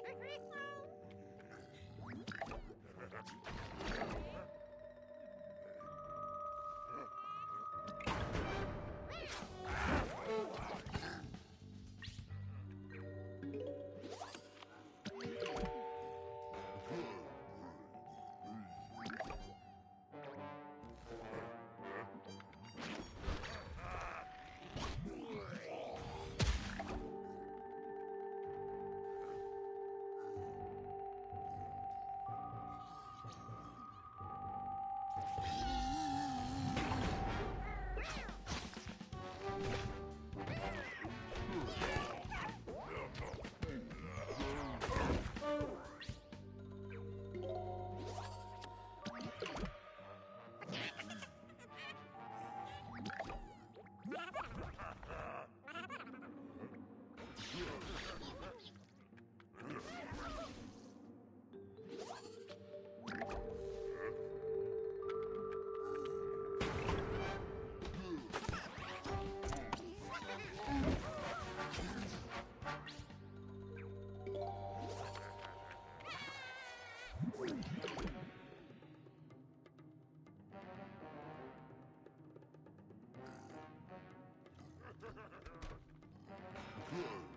Trick, trick, Good.